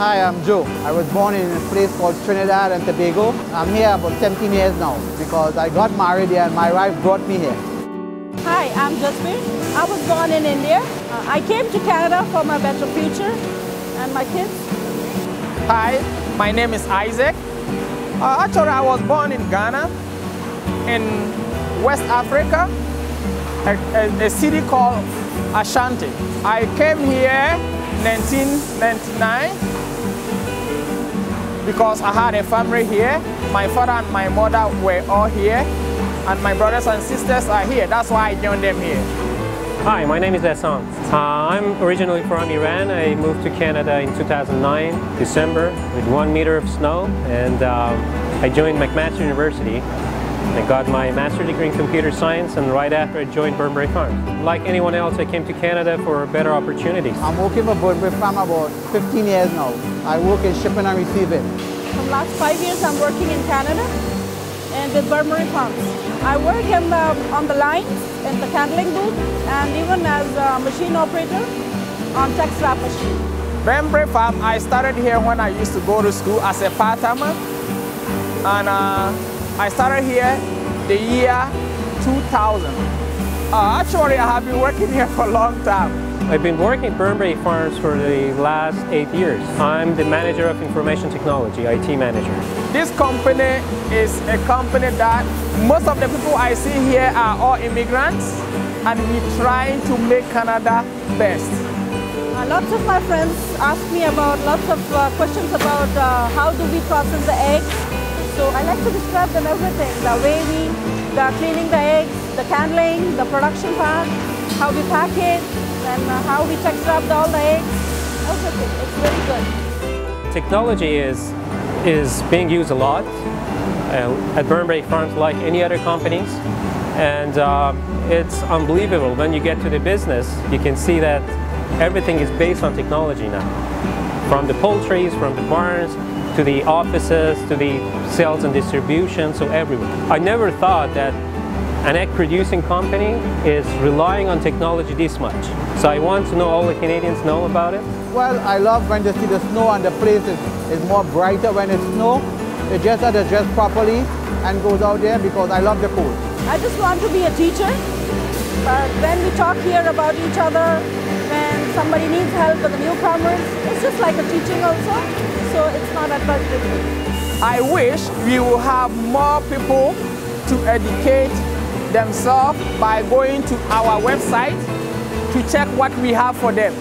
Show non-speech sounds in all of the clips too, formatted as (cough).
Hi, I'm Joe. I was born in a place called Trinidad and Tobago. I'm here about 17 years now because I got married here and my wife brought me here. Hi, I'm Jasbir. I was born in India. Uh, I came to Canada for my better future and my kids. Hi, my name is Isaac. Uh, actually, I was born in Ghana, in West Africa, a, a, a city called Ashanti. I came here 1999 because I had a family here. My father and my mother were all here, and my brothers and sisters are here. That's why I joined them here. Hi, my name is Hassan. Uh, I'm originally from Iran. I moved to Canada in 2009, December, with one meter of snow, and um, I joined McMaster University. I got my master's degree in computer science, and right after I joined Burnbrae Farms. Like anyone else, I came to Canada for better opportunities. I'm working for Burnbrae Farm about 15 years now. I work in shipping and receiving. For the last five years, I'm working in Canada and with Burnbrae Farms. I work in the, on the lines, in the handling booth, and even as a machine operator on text wrap machine. Burnbrae Farm, I started here when I used to go to school as a part-timer. And uh, I started here the year 2000. Uh, actually, I have been working here (laughs) for a long time. I've been working at Burnbrae Farms for the last eight years. I'm the manager of information technology, IT manager. This company is a company that most of the people I see here are all immigrants and we're trying to make Canada best. Uh, lots of my friends ask me about lots of uh, questions about uh, how do we process the eggs so I like to describe them everything, the way we, the cleaning the eggs, the candling, the production part, how we pack it, and uh, how we text wrap all the eggs, everything. It's very good. Technology is, is being used a lot uh, at Burnbrae Farms like any other companies. And uh, it's unbelievable when you get to the business, you can see that everything is based on technology now. From the poultries, from the barns, to the offices, to the sales and distribution, so everywhere. I never thought that an egg producing company is relying on technology this much. So I want to know all the Canadians know about it. Well, I love when they see the snow and the place is, is more brighter when it's snow. They just have to dress properly and goes out there because I love the cold. I just want to be a teacher, but when we talk here about each other, when somebody needs help with the newcomers, it's just like a teaching also so it's not advertising. I wish we will have more people to educate themselves by going to our website to check what we have for them.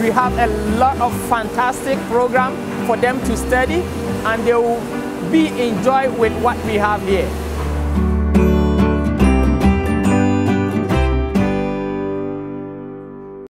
We have a lot of fantastic program for them to study and they will be enjoyed with what we have here.